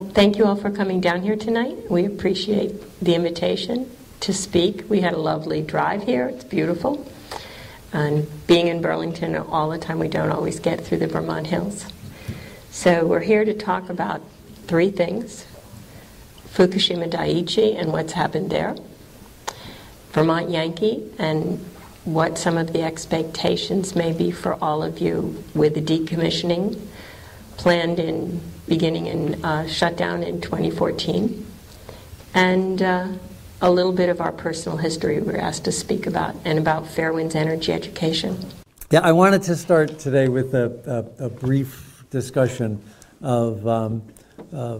Thank you all for coming down here tonight. We appreciate the invitation to speak. We had a lovely drive here. It's beautiful. And being in Burlington all the time, we don't always get through the Vermont Hills. So we're here to talk about three things Fukushima Daiichi and what's happened there, Vermont Yankee and what some of the expectations may be for all of you with the decommissioning planned in beginning in uh, shutdown in 2014, and uh, a little bit of our personal history we were asked to speak about, and about Fairewinds Energy Education. Yeah, I wanted to start today with a, a, a brief discussion of um, uh,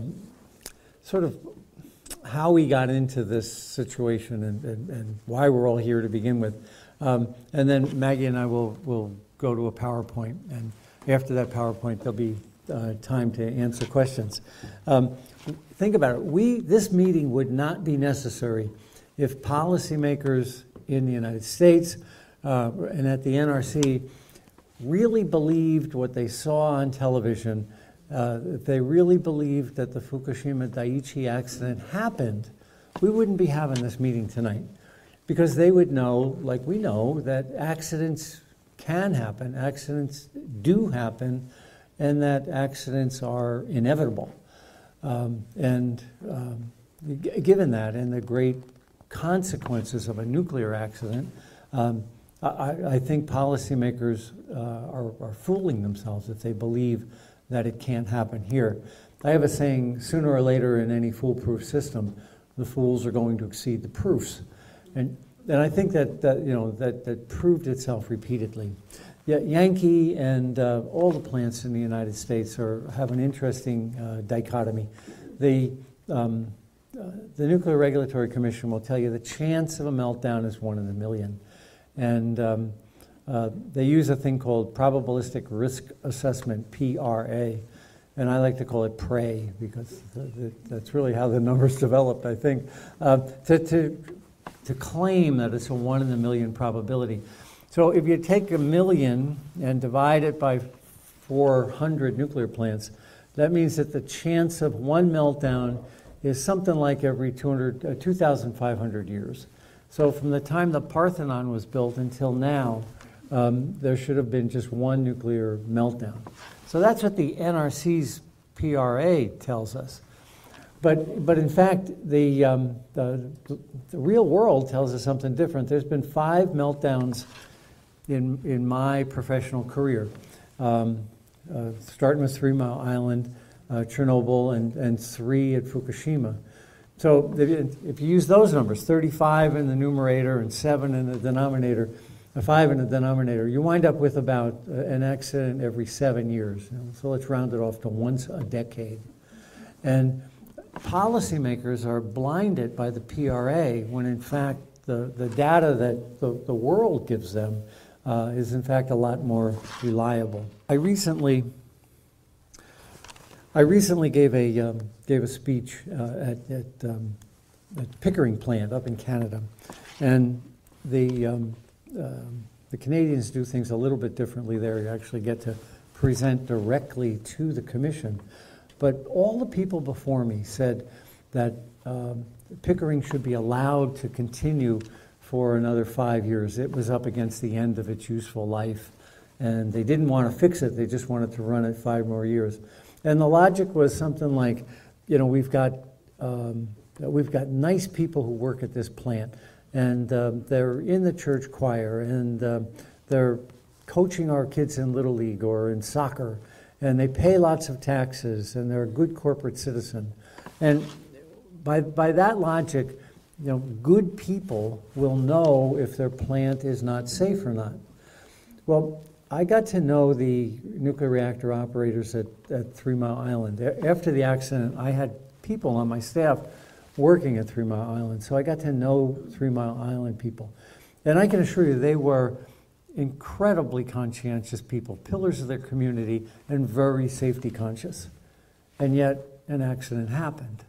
sort of how we got into this situation and, and, and, why we're all here to begin with. Um, and then Maggie and I will, will go to a PowerPoint, and after that PowerPoint, there'll be uh, time to answer questions. Um, think about it. We, this meeting would not be necessary if policymakers in the United States uh, and at the NRC really believed what they saw on television, uh, if they really believed that the Fukushima Daiichi accident happened, we wouldn't be having this meeting tonight. Because they would know, like we know, that accidents can happen, accidents do happen, and that accidents are inevitable. Um, and um, given that and the great consequences of a nuclear accident, um, I, I, think policymakers uh, are, are, fooling themselves if they believe that it can't happen here. I have a saying sooner or later in any foolproof system, the fools are going to exceed the proofs. And, and I think that, that, you know, that, that proved itself repeatedly. Yeah, Yankee and uh, all the plants in the United States are, have an interesting uh, dichotomy. The, um, uh, the Nuclear Regulatory Commission will tell you the chance of a meltdown is one in a million. And um, uh, they use a thing called probabilistic risk assessment, PRA. And I like to call it PRAY because that's really how the numbers developed, I think, uh, to, to, to claim that it's a one in a million probability. So if you take a million and divide it by 400 nuclear plants, that means that the chance of one meltdown is something like every 200, uh, 2,500 years. So from the time the Parthenon was built until now, um, there should have been just one nuclear meltdown. So that's what the NRC's PRA tells us. But, but in fact, the, um, the, the real world tells us something different. There's been five meltdowns in, in my professional career, um, uh, starting with Three Mile Island, uh, Chernobyl, and, and three at Fukushima. So if you use those numbers, 35 in the numerator and 7 in the denominator, uh, 5 in the denominator, you wind up with about uh, an accident every seven years. So let's round it off to once a decade. And policymakers are blinded by the PRA when in fact the, the data that the, the world gives them uh, is in fact a lot more reliable. I recently, I recently gave a um, gave a speech uh, at, at, um, at, Pickering plant up in Canada, and the um, uh, the Canadians do things a little bit differently there. You actually get to present directly to the commission, but all the people before me said that um, Pickering should be allowed to continue for another five years. It was up against the end of its useful life, and they didn't want to fix it, they just wanted to run it five more years. And the logic was something like, you know, we've got, um, we've got nice people who work at this plant, and um, they're in the church choir, and uh, they're coaching our kids in Little League or in soccer, and they pay lots of taxes, and they're a good corporate citizen. And by, by that logic, you know, good people will know if their plant is not safe or not. Well, I got to know the nuclear reactor operators at, at Three Mile Island. After the accident, I had people on my staff working at Three Mile Island, so I got to know Three Mile Island people. And I can assure you, they were incredibly conscientious people, pillars of their community, and very safety conscious. And yet, an accident happened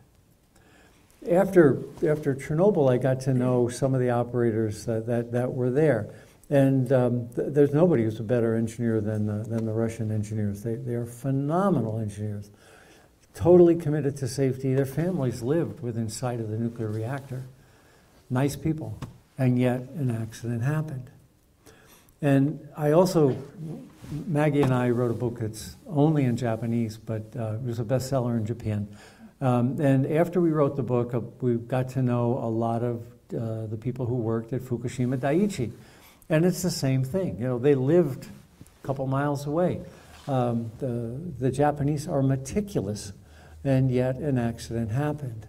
after, after Chernobyl, I got to know some of the operators that, that, that were there. And um, th- there's nobody who's a better engineer than the, than the Russian engineers. They, they are phenomenal engineers. totally committed to safety. Their families lived within sight of the nuclear reactor. Nice people. And yet an accident happened. And I also, Maggie and I wrote a book that's only in Japanese, but uh, it was a bestseller in Japan. Um, and after we wrote the book, uh, we got to know a lot of uh, the people who worked at Fukushima Daiichi. And it's the same thing. You know, they lived a couple miles away. Um, the, the Japanese are meticulous, and yet an accident happened.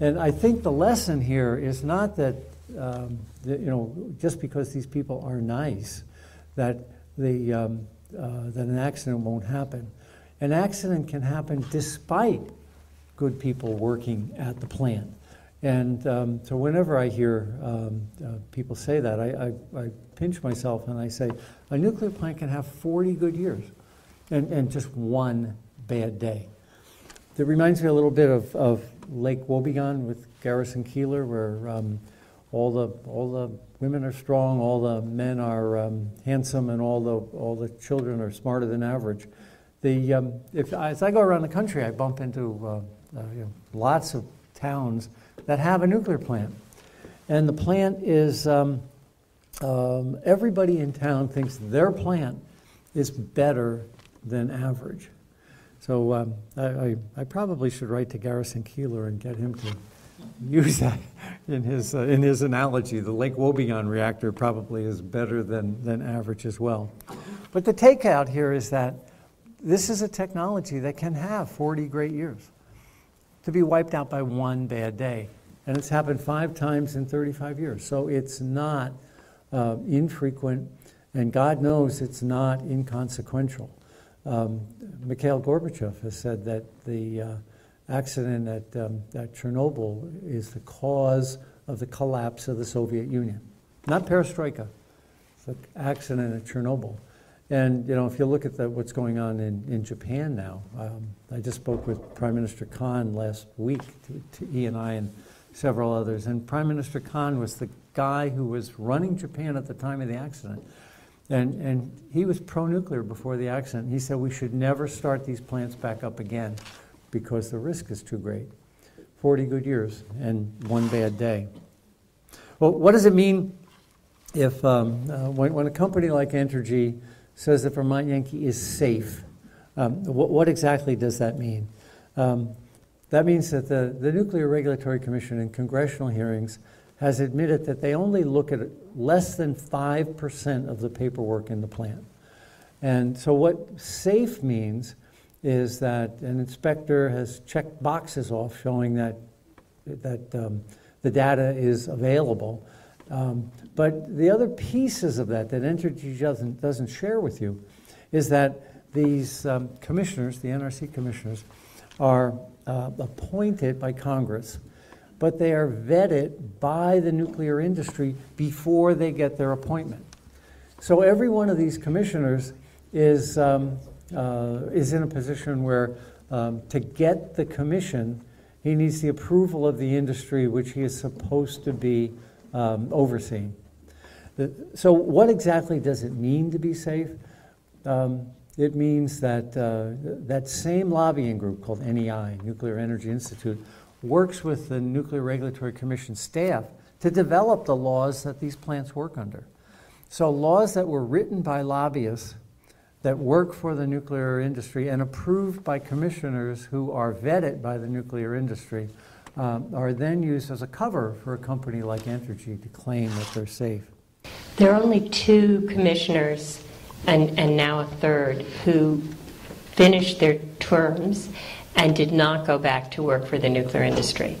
And I think the lesson here is not that, um, you know, just because these people are nice, that, the, um, uh, that an accident won't happen. An accident can happen despite good people working at the plant. And um, so whenever I hear um, uh, people say that, I, I, I, pinch myself and I say, a nuclear plant can have 40 good years and, and just one bad day. That reminds me a little bit of, of Lake Wobegon with Garrison Keillor, where um, all, the, all the women are strong, all the men are um, handsome, and all the, all the children are smarter than average. The, um, if, as I go around the country, I bump into uh, uh, you know, lots of towns that have a nuclear plant. And the plant is, um, um, everybody in town thinks their plant is better than average. So um, I, I, I, probably should write to Garrison Keillor and get him to use that in his, uh, in his analogy. The Lake Wobegon reactor probably is better than, than average as well. But the takeout here is that this is a technology that can have 40 great years to be wiped out by one bad day. And it's happened five times in 35 years. So it's not uh, infrequent, and God knows it's not inconsequential. Um, Mikhail Gorbachev has said that the uh, accident at, um, at Chernobyl is the cause of the collapse of the Soviet Union. Not perestroika, it's the accident at Chernobyl. And you know, if you look at the, what's going on in, in Japan now, um, I just spoke with Prime Minister Kan last week, to, to he and I and several others, and Prime Minister Kan was the guy who was running Japan at the time of the accident. And, and he was pro nuclear before the accident. He said we should never start these plants back up again because the risk is too great. 40 good years and one bad day. Well, what does it mean if, um, uh, when, when a company like Entergy says that Vermont Yankee is safe. Um, what, what, exactly does that mean? Um, that means that the, the Nuclear Regulatory Commission in congressional hearings has admitted that they only look at less than 5% of the paperwork in the plant. And so, what safe means is that an inspector has checked boxes off showing that, that um, the data is available. Um, but the other pieces of that that Entergy doesn't, doesn't share with you is that these um, commissioners, the NRC commissioners, are uh, appointed by Congress, but they are vetted by the nuclear industry before they get their appointment. So every one of these commissioners is, um, uh, is in a position where um, to get the commission, he needs the approval of the industry, which he is supposed to be um, overseeing. The, so, what exactly does it mean to be safe? Um, it means that uh, that same lobbying group called NEI, Nuclear Energy Institute, works with the Nuclear Regulatory Commission staff to develop the laws that these plants work under. So, laws that were written by lobbyists that work for the nuclear industry and approved by commissioners who are vetted by the nuclear industry um, are then used as a cover for a company like Entergy to claim that they're safe. There are only two commissioners, and, and now a third, who finished their terms and did not go back to work for the nuclear industry.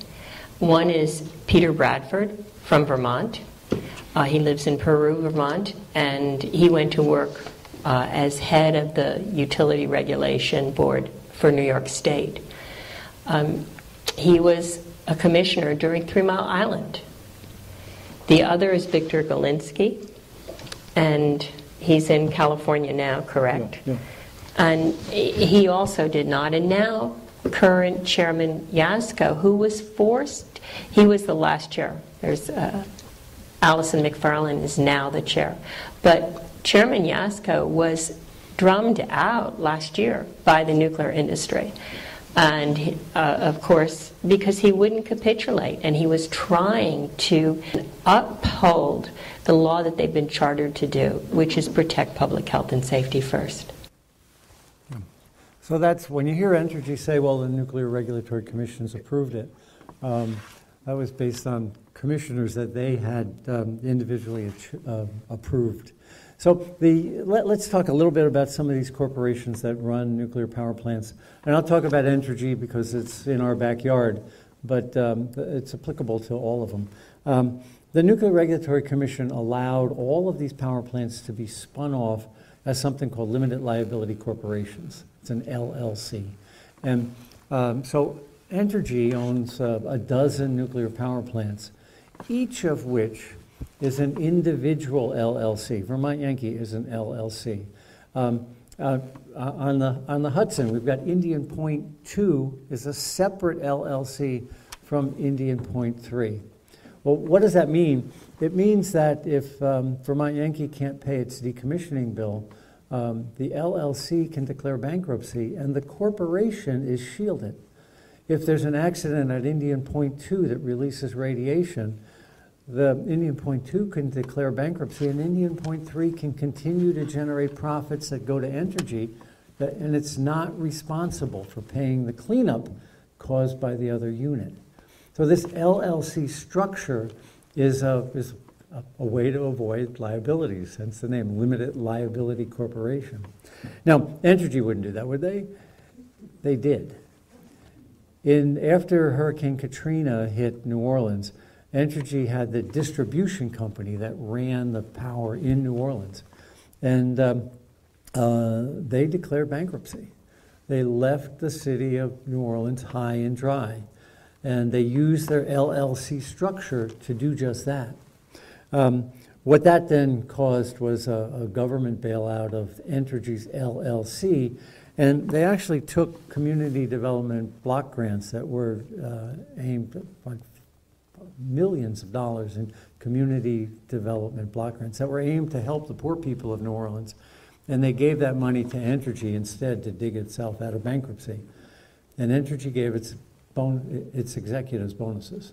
One is Peter Bradford from Vermont. Uh, he lives in Peru, Vermont, and he went to work uh, as head of the Utility Regulation Board for New York State. Um, he was a commissioner during Three Mile Island. The other is Victor Gilinsky, and he's in California now, correct? Yeah, yeah. And he also did not. And now, current Chairman Jaczko, who was forced, he was the last chair. There's uh, Allison Macfarlane is now the chair. But Chairman Jaczko was drummed out last year by the nuclear industry And uh, of course, because he wouldn't capitulate and he was trying to uphold the law that they've been chartered to do, which is protect public health and safety first. So that's when you hear Entergy say, well, the Nuclear Regulatory Commission's approved it. Um, that was based on commissioners that they had um, individually uh, approved. So the, let, us talk a little bit about some of these corporations that run nuclear power plants. And I'll talk about Entergy because it's in our backyard, but um, it's applicable to all of them. Um, the Nuclear Regulatory Commission allowed all of these power plants to be spun off as something called limited liability corporations. It's an LLC. And um, so Entergy owns uh, a dozen nuclear power plants, each of which is an individual LLC. Vermont Yankee is an LLC. Um, uh, on, the, on the Hudson, we've got Indian Point 2 is a separate LLC from Indian Point 3. Well, what does that mean? It means that if um, Vermont Yankee can't pay its decommissioning bill, um, the LLC can declare bankruptcy and the corporation is shielded. If there's an accident at Indian Point 2 that releases radiation, the Indian Point 2 can declare bankruptcy, and Indian Point 3 can continue to generate profits that go to Entergy, and it's not responsible for paying the cleanup caused by the other unit. So, this LLC structure is a, is a, a way to avoid liabilities, hence the name Limited Liability Corporation. Now, Entergy wouldn't do that, would they? They did. In, after Hurricane Katrina hit New Orleans, Entergy had the distribution company that ran the power in New Orleans. And um, uh, they declared bankruptcy. They left the city of New Orleans high and dry. And they used their LLC structure to do just that. Um, what that then caused was a, a, government bailout of Entergy's LLC, and they actually took community development block grants that were uh, aimed at millions of dollars in community development block grants that were aimed to help the poor people of New Orleans. And they gave that money to Entergy instead to dig itself out of bankruptcy. And Entergy gave its, bon- its executives bonuses.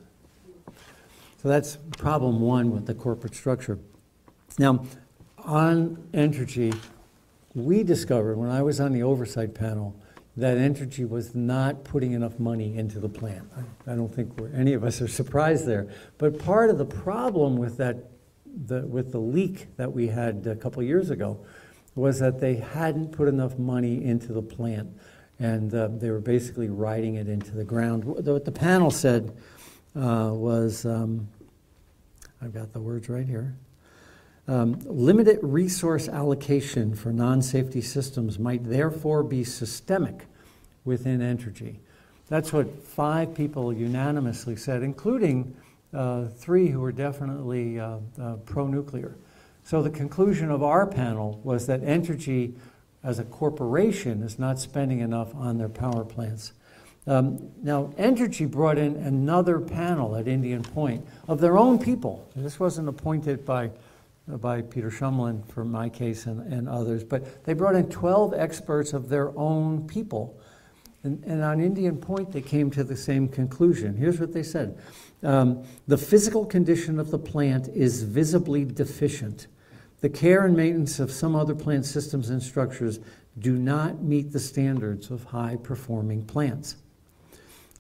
So that's problem one with the corporate structure. Now, on Entergy, we discovered when I was on the oversight panel that Entergy was not putting enough money into the plant. I, I don't think any of us are surprised there. But part of the problem with that, the, with the leak that we had a couple years ago, was that they hadn't put enough money into the plant, and uh, they were basically riding it into the ground. What the panel said uh, was, um, I've got the words right here. Um, limited resource allocation for non safety systems might therefore be systemic within Entergy. That's what five people unanimously said, including uh, three who were definitely uh, uh, pro nuclear. So the conclusion of our panel was that Entergy, as a corporation, is not spending enough on their power plants. Um, now, Entergy brought in another panel at Indian Point of their own people. This wasn't appointed by by Peter Shumlin for my case and, and others, but they brought in 12 experts of their own people. And, and on Indian Point, they came to the same conclusion. Here's what they said um, The physical condition of the plant is visibly deficient. The care and maintenance of some other plant systems and structures do not meet the standards of high performing plants.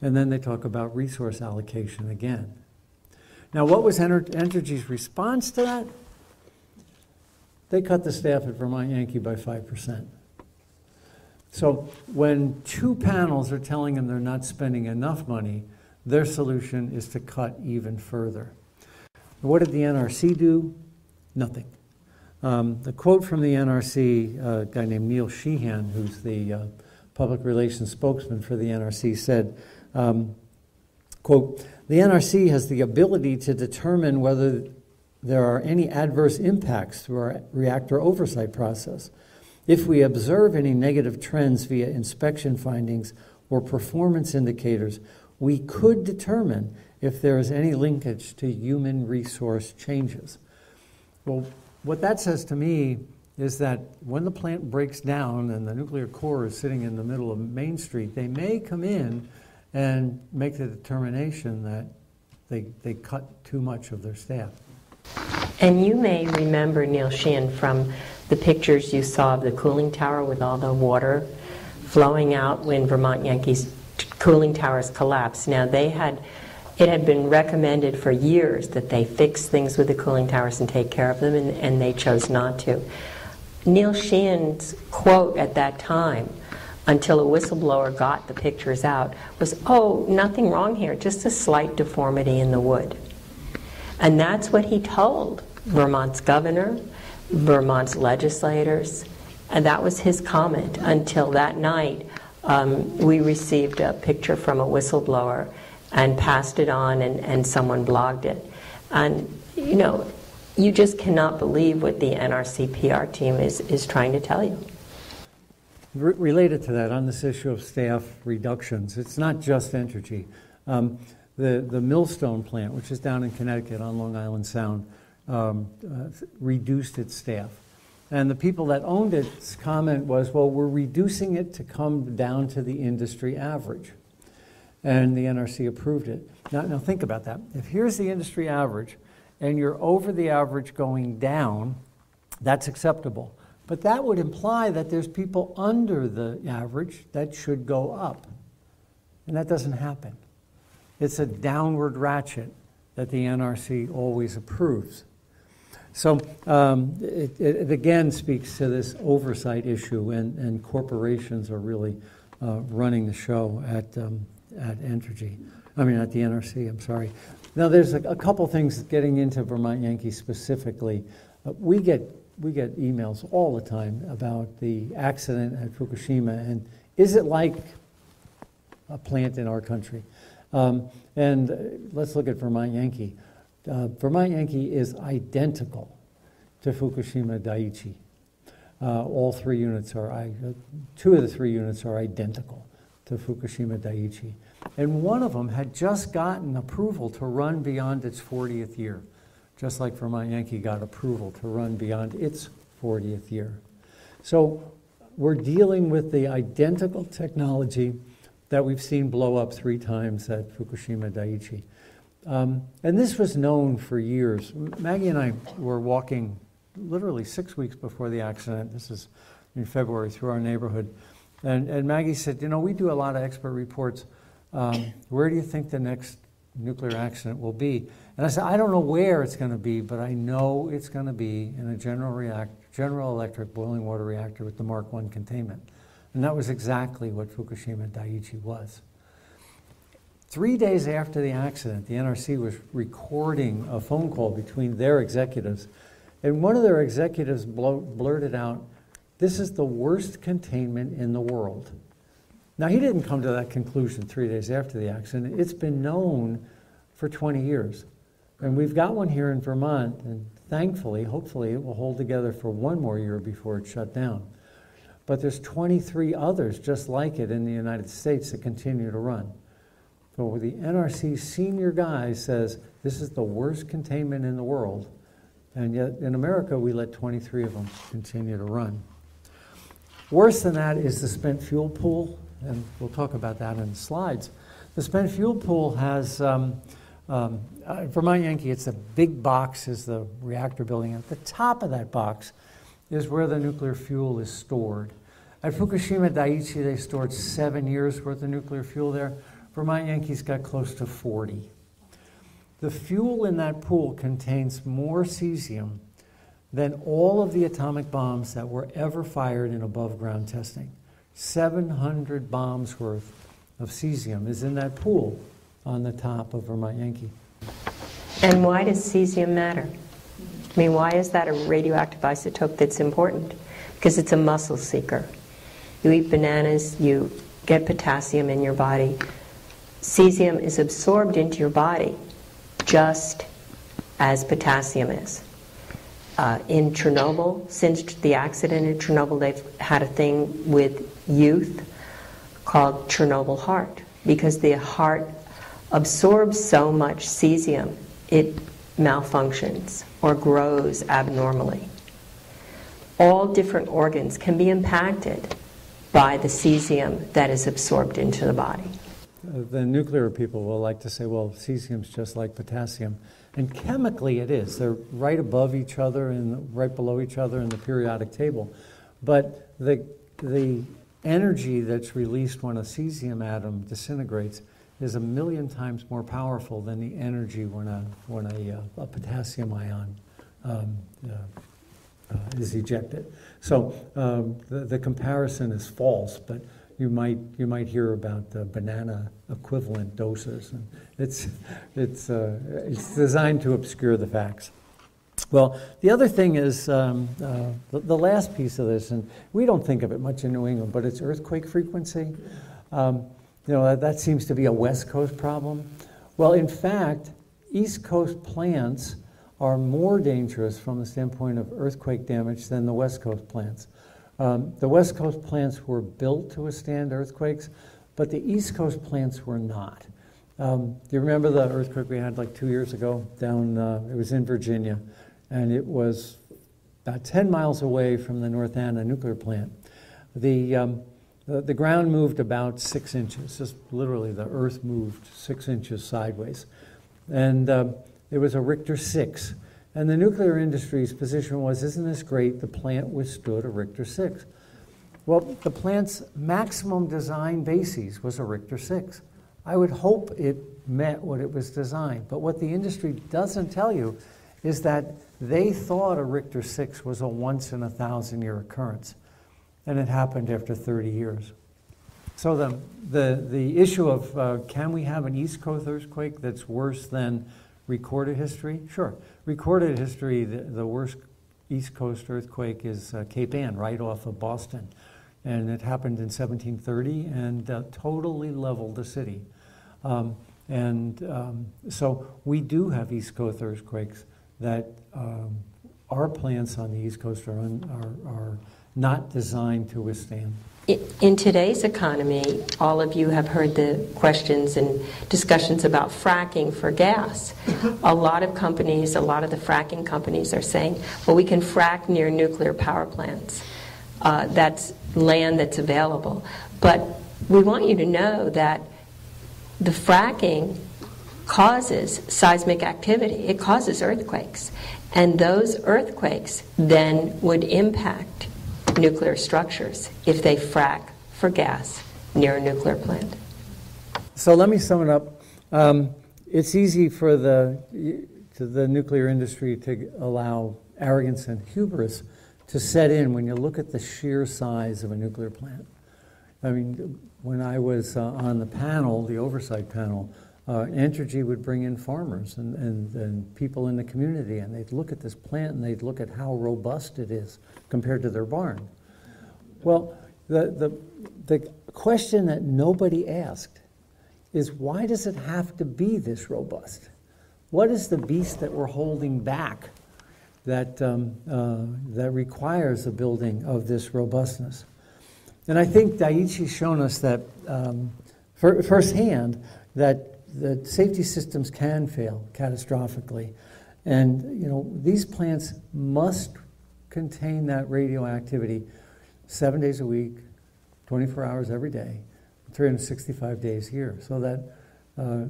And then they talk about resource allocation again. Now, what was Entergy's response to that? They cut the staff at Vermont Yankee by 5%. So when two panels are telling them they're not spending enough money, their solution is to cut even further. What did the NRC do? Nothing. Um, the quote from the NRC, uh, a guy named Neil Sheehan, who's the uh, public relations spokesman for the NRC, said, um, quote, the NRC has the ability to determine whether there are any adverse impacts through our reactor oversight process. If we observe any negative trends via inspection findings or performance indicators, we could determine if there is any linkage to human resource changes. Well, what that says to me is that when the plant breaks down and the nuclear core is sitting in the middle of Main Street, they may come in and make the determination that they, they cut too much of their staff. And you may remember, Neil Sheehan, from the pictures you saw of the cooling tower with all the water flowing out when Vermont Yankees cooling towers collapsed. Now, they had, it had been recommended for years that they fix things with the cooling towers and take care of them, and, and they chose not to. Neil Sheehan's quote at that time, until a whistleblower got the pictures out, was, Oh, nothing wrong here, just a slight deformity in the wood. And that's what he told Vermont's governor, Vermont's legislators, and that was his comment until that night um, we received a picture from a whistleblower and passed it on, and, and someone blogged it. And, you know, you just cannot believe what the NRC PR team is, is trying to tell you. Re- related to that, on this issue of staff reductions, it's not just Entergy. Um, the, the Millstone plant, which is down in Connecticut on Long Island Sound, um, uh, reduced its staff. And the people that owned its comment was, well, we're reducing it to come down to the industry average. And the NRC approved it. Now, now think about that. If here's the industry average, and you're over the average going down, that's acceptable. But that would imply that there's people under the average that should go up. And that doesn't happen. It's a downward ratchet that the NRC always approves. So um, it, it, again speaks to this oversight issue, and, and corporations are really uh, running the show at, um, at Entergy. I mean, at the NRC, I'm sorry. Now, there's a, a couple things getting into Vermont Yankee specifically. Uh, we, get, we get emails all the time about the accident at Fukushima, and is it like a plant in our country? Um, and let's look at Vermont Yankee. Uh, Vermont Yankee is identical to Fukushima Daiichi. Uh, all three units are, uh, two of the three units are identical to Fukushima Daiichi. And one of them had just gotten approval to run beyond its 40th year, just like Vermont Yankee got approval to run beyond its 40th year. So we're dealing with the identical technology that we've seen blow up three times at Fukushima Daiichi. Um, and this was known for years. Maggie and I were walking literally six weeks before the accident. This is in February through our neighborhood. And, and Maggie said, You know, we do a lot of expert reports. Um, where do you think the next nuclear accident will be? And I said, I don't know where it's going to be, but I know it's going to be in a General, react, General Electric boiling water reactor with the Mark I containment. And that was exactly what Fukushima Daiichi was. Three days after the accident, the NRC was recording a phone call between their executives, and one of their executives blurted out, This is the worst containment in the world. Now, he didn't come to that conclusion three days after the accident. It's been known for 20 years. And we've got one here in Vermont, and thankfully, hopefully, it will hold together for one more year before it's shut down. But there's 23 others just like it in the United States that continue to run. So the NRC senior guy says this is the worst containment in the world, and yet in America we let 23 of them continue to run. Worse than that is the spent fuel pool, and we'll talk about that in the slides. The spent fuel pool has, um, um, uh, Vermont Yankee, it's a big box, is the reactor building. At the top of that box is where the nuclear fuel is stored. At Fukushima Daiichi, they stored seven years worth of nuclear fuel there. Vermont Yankees got close to 40. The fuel in that pool contains more cesium than all of the atomic bombs that were ever fired in above ground testing. 700 bombs worth of cesium is in that pool on the top of Vermont Yankee. And why does cesium matter? I mean, why is that a radioactive isotope that's important? Because it's a muscle seeker. You eat bananas, you get potassium in your body cesium is absorbed into your body just as potassium is. Uh, in Chernobyl, since the accident in Chernobyl, they've had a thing with youth called Chernobyl heart because the heart absorbs so much cesium it malfunctions or grows abnormally. all different organs can be impacted by the cesium that is absorbed into the body. The nuclear people will like to say, well, cesium's just like potassium. And chemically it is. They're right above each other and right below each other in the periodic table. But the, the energy that's released when a cesium atom disintegrates is a million times more powerful than the energy when a, when a, uh, a potassium ion um, uh, uh, is ejected. So um, the, the comparison is false, but you might, you might hear about the banana equivalent doses. And it's, it's, uh, it's designed to obscure the facts. Well, the other thing is um, uh, the, the, last piece of this, and we don't think of it much in New England, but it's earthquake frequency. Um, you know, that, that seems to be a West Coast problem. Well, in fact, East Coast plants are more dangerous from the standpoint of earthquake damage than the West Coast plants. Um, the West Coast plants were built to withstand earthquakes, but the East Coast plants were not. Um, do you remember the earthquake we had like two years ago down, uh, it was in Virginia, and it was about 10 miles away from the North Anna nuclear plant. The, um, the, the, ground moved about six inches, just literally the earth moved six inches sideways. And um, it was a Richter 6. And the nuclear industry's position was, isn't this great? The plant withstood a Richter 6. Well, the plant's maximum design basis was a Richter 6. I would hope it met what it was designed. But what the industry doesn't tell you is that they thought a Richter 6 was a once in a thousand year occurrence. And it happened after 30 years. So the, the, the issue of uh, can we have an East Coast earthquake that's worse than recorded history? Sure. Recorded history, the, the worst East Coast earthquake is uh, Cape Ann, right off of Boston. And it happened in 1730 and uh, totally leveled the city. Um, and um, so we do have East Coast earthquakes that um, our plants on the East Coast are, un, are, are not designed to withstand. In today's economy, all of you have heard the questions and discussions about fracking for gas. A lot of companies, a lot of the fracking companies are saying, well, we can frack near nuclear power plants. Uh, that's land that's available. But we want you to know that the fracking causes seismic activity, it causes earthquakes. And those earthquakes then would impact nuclear structures if they frack for gas near a nuclear plant. So let me sum it up. Um, it's easy for the, to the nuclear industry to allow arrogance and hubris to set in when you look at the sheer size of a nuclear plant. I mean, when I was uh, on the panel, the oversight panel, uh, Entergy would bring in farmers and, and, and people in the community, and they'd look at this plant and they'd look at how robust it is compared to their barn. Well, the, the, the question that nobody asked is why does it have to be this robust? What is the beast that we're holding back that, um, uh, that requires the building of this robustness? And I think Daiichi's shown us that um, firsthand that the safety systems can fail catastrophically. And you know, these plants must contain that radioactivity seven days a week, 24 hours every day, 365 days a year. So that, uh,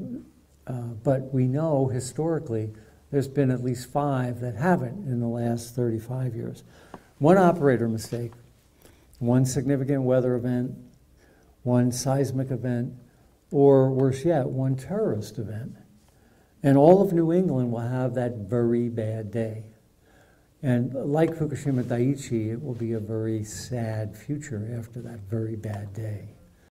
uh, but we know historically there's been at least five that haven't in the last 35 years. One operator mistake, one significant weather event, one seismic event, or worse yet, one terrorist event. And all of New England will have that very bad day. And like Fukushima Daiichi, it will be a very sad future after that very bad day.